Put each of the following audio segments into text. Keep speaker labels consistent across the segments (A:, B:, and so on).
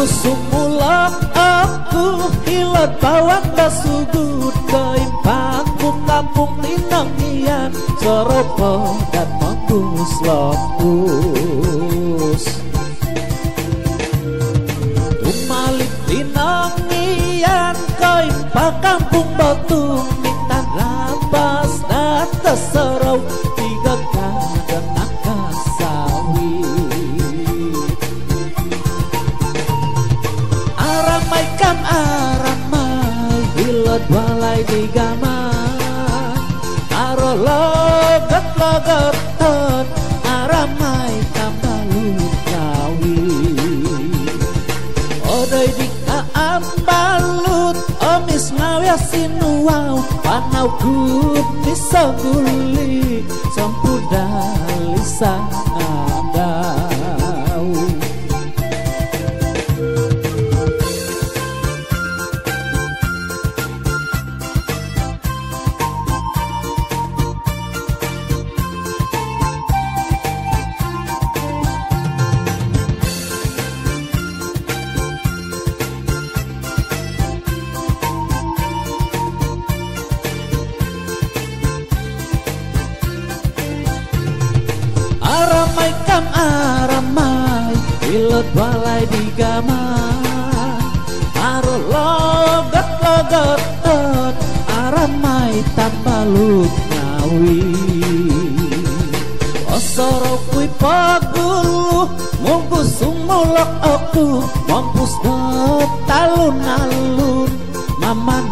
A: Sumulak aku hilat bawang basugud Kain panggung kampung tinangian Seropo dan mambus lapus Tumalik tinangian Kain kampung batu Minta rabas dan terserau walay di gaman Aro logat logotot Aramay tambalut kawi Odoy di kaambalut Omis ngawya sinuaw Panaw kut bisa guli Sampudalisa balai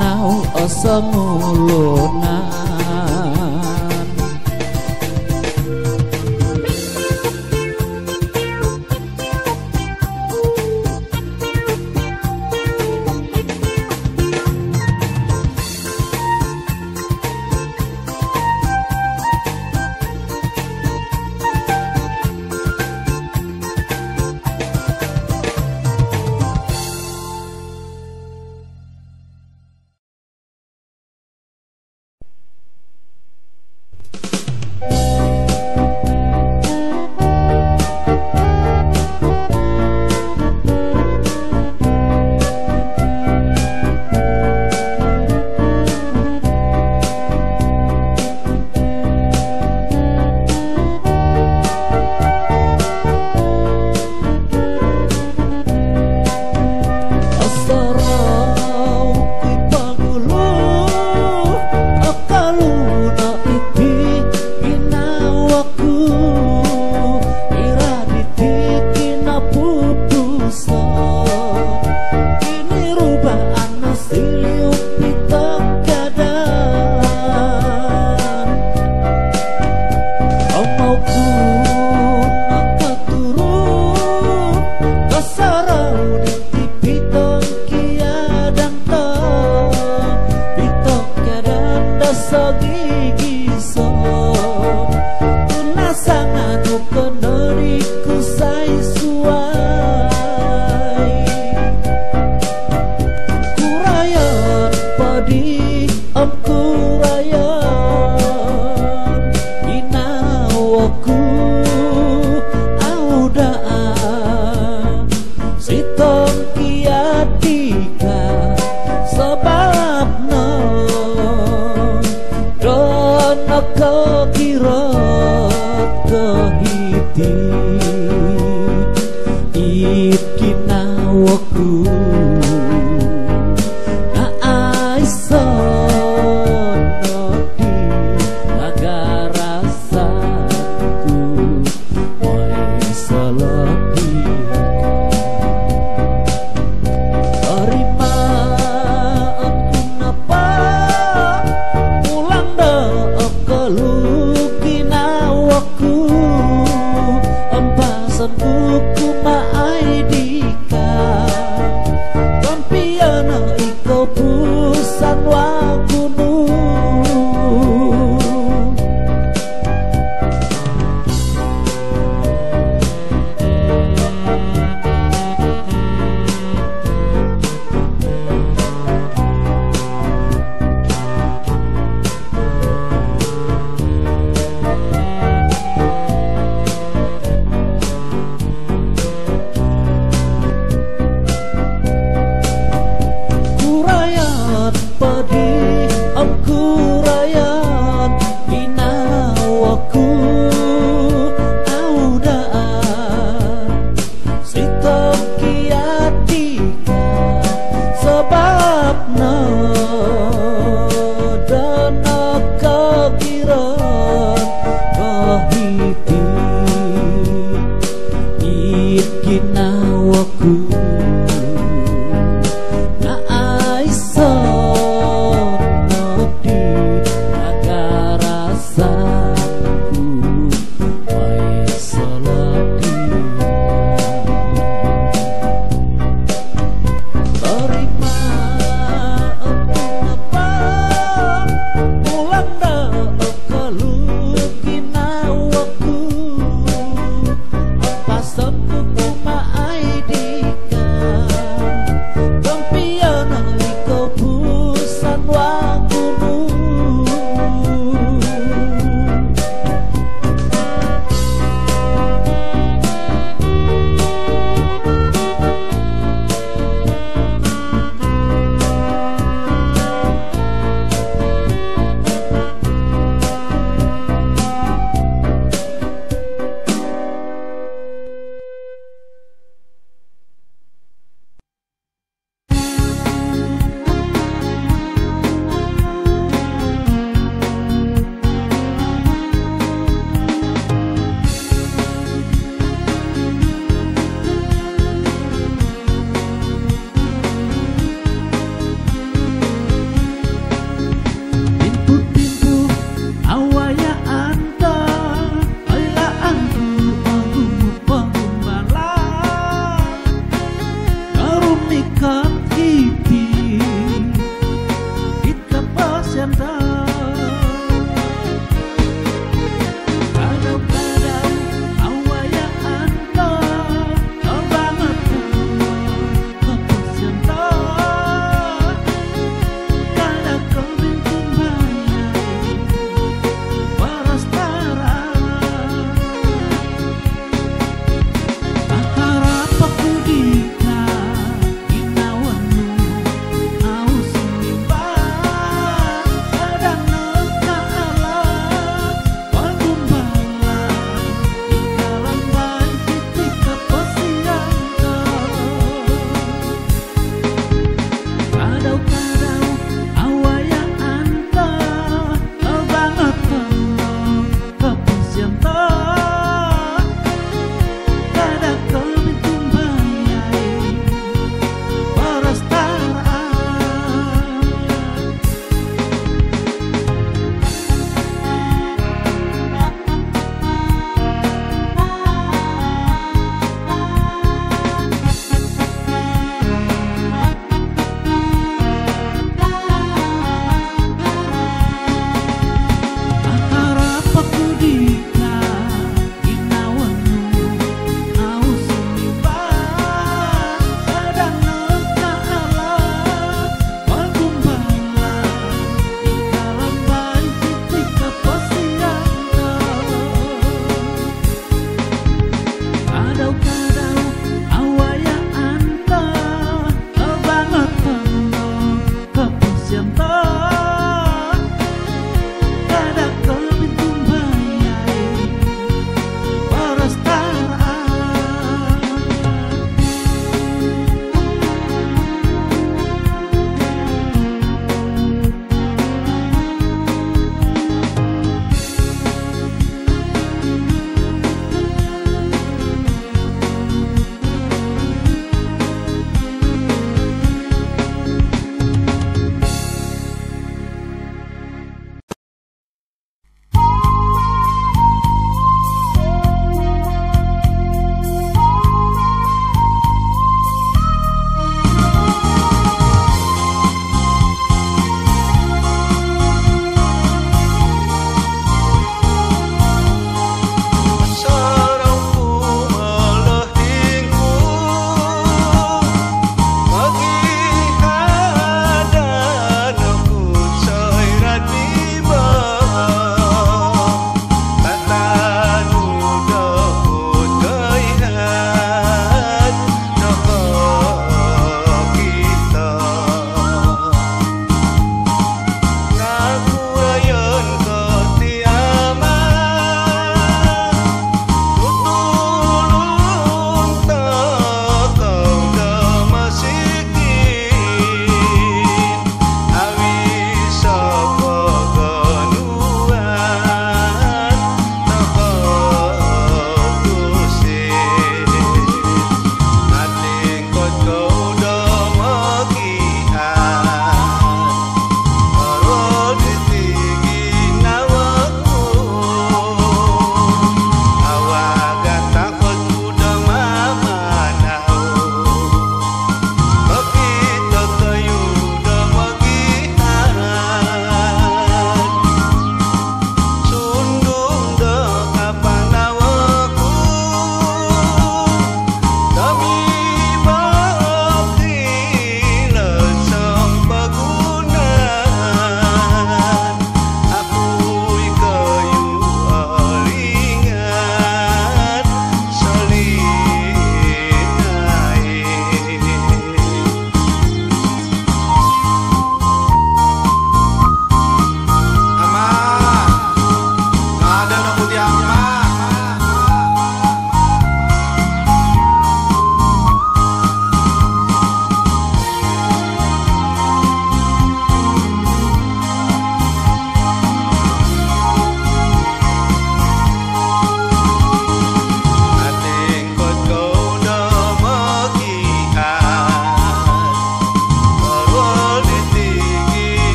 A: nau o samuluna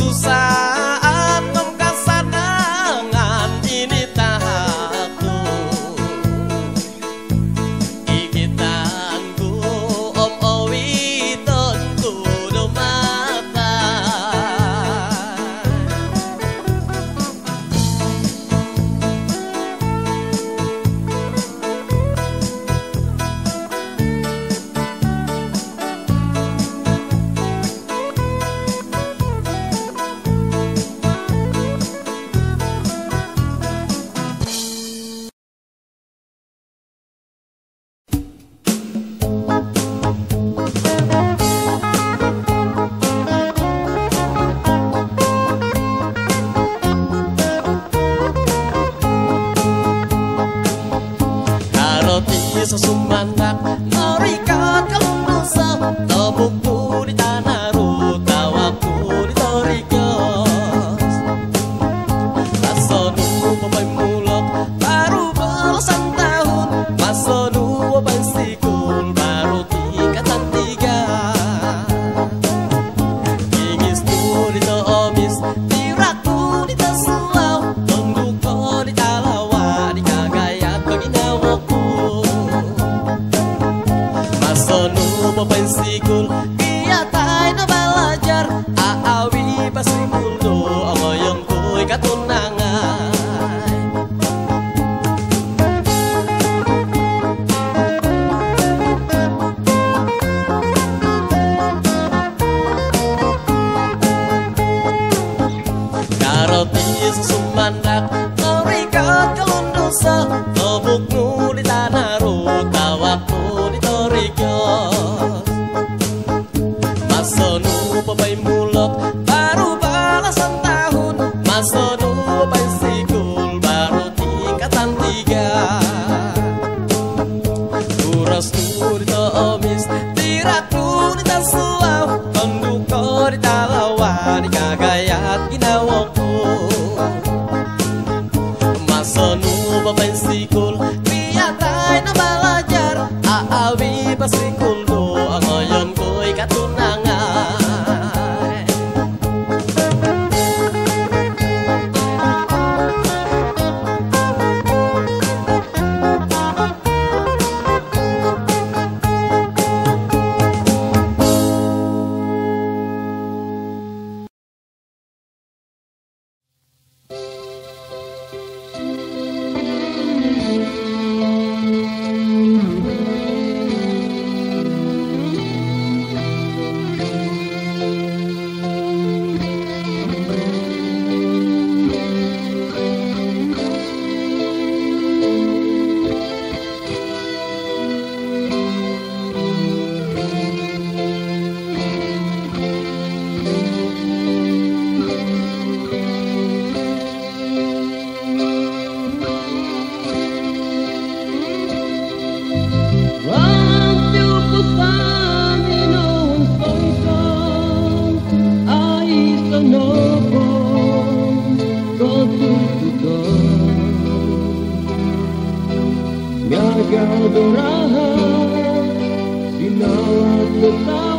A: nosso. ikaw dorahan Ginawa ko
B: tayo